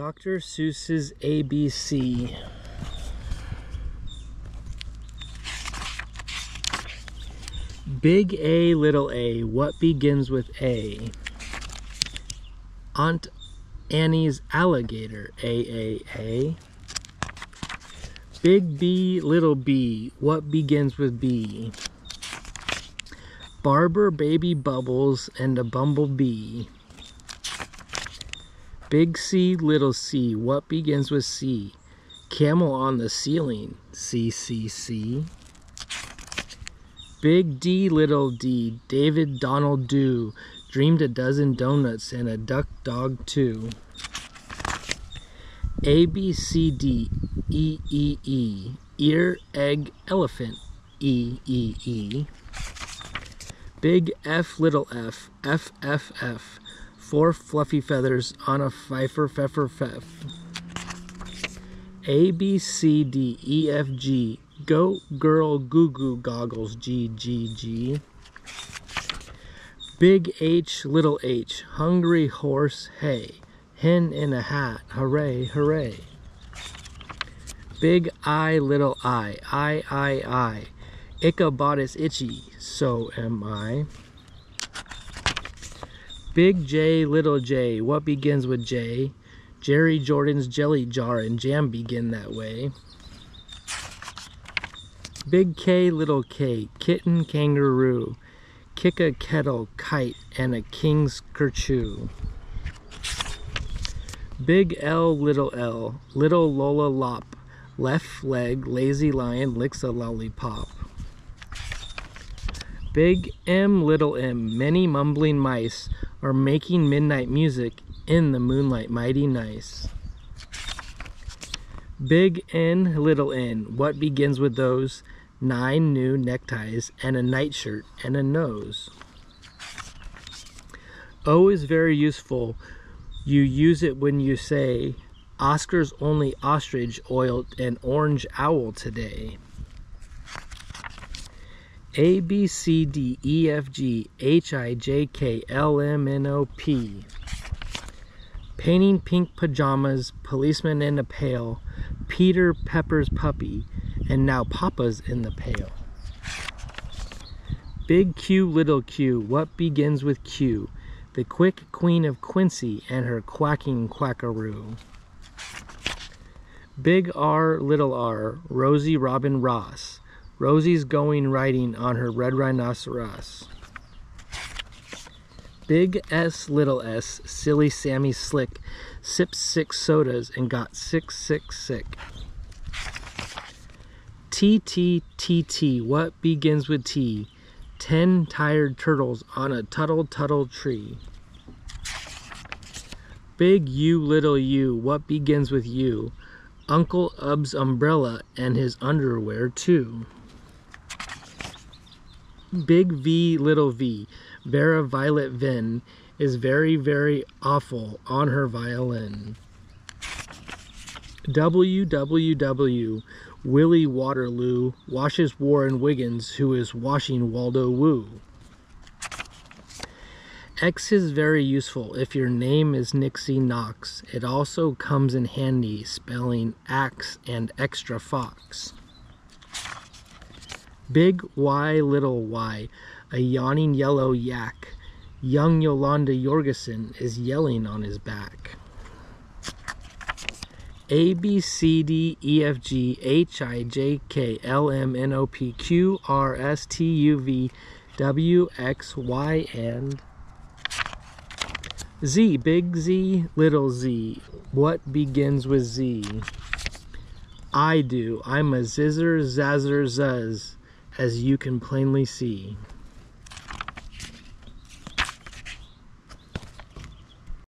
Dr. Seuss's ABC. Big A, little a, what begins with A? Aunt Annie's alligator, A, A, A. Big B, little b, what begins with B? Barber, baby bubbles, and a bumblebee. Big C, little c, what begins with C? Camel on the ceiling, C, C, C. Big D, little d, David Donald Doo, dreamed a dozen donuts and a duck dog too. A, B, C, D, E, E, E, ear, egg, elephant, E, E, E. Big F, little f, F, F, F, four fluffy feathers on a fiffer, feffer, feff. A, B, C, D, E, F, G, goat, girl, goo goo, goggles, G, G, G. Big H, little h, hungry horse, hay, hen in a hat, hooray, hooray. Big I, little I, I, I, I, Ichabod is itchy, so am I. Big J, little j, what begins with J? Jerry Jordan's jelly jar and jam begin that way. Big K, little k, kitten, kangaroo, kick a kettle, kite, and a king's kerchoo. Big L, little L, little Lola Lopp, left leg, lazy lion licks a lollipop. Big M, little m, many mumbling mice are making midnight music in the moonlight mighty nice. Big N, little n, what begins with those? Nine new neckties and a nightshirt and a nose. O is very useful. You use it when you say, Oscar's only ostrich oiled an orange owl today. A, B, C, D, E, F, G, H, I, J, K, L, M, N, O, P. Painting pink pajamas, policeman in a pail, Peter Pepper's puppy, and now Papa's in the pail. Big Q, little q, what begins with Q? The quick queen of Quincy and her quacking quackaroo. Big R, little r, Rosie Robin Ross. Rosie's going riding on her red rhinoceros. Big S, little s, silly Sammy Slick, sipped six sodas and got sick, sick, sick. T, T, T, T, what begins with T? Ten tired turtles on a tuttle, tuttle tree. Big U, little u, what begins with U? Uncle Ubb's umbrella and his underwear too. Big V, little v, Vera Violet Vinn is very, very awful on her violin. WWW, Willie Waterloo washes Warren Wiggins, who is washing Waldo Woo. X is very useful if your name is Nixie Knox. It also comes in handy spelling axe and extra fox. Big Y, little y, a yawning yellow yak. Young Yolanda Yorgenson is yelling on his back. A, B, C, D, E, F, G, H, I, J, K, L, M, N, O, P, Q, R, S, T, U, V, W, X, Y, and Z. Big Z, little z. What begins with Z? I do. I'm a zizzer, zazzer, zuzz as you can plainly see.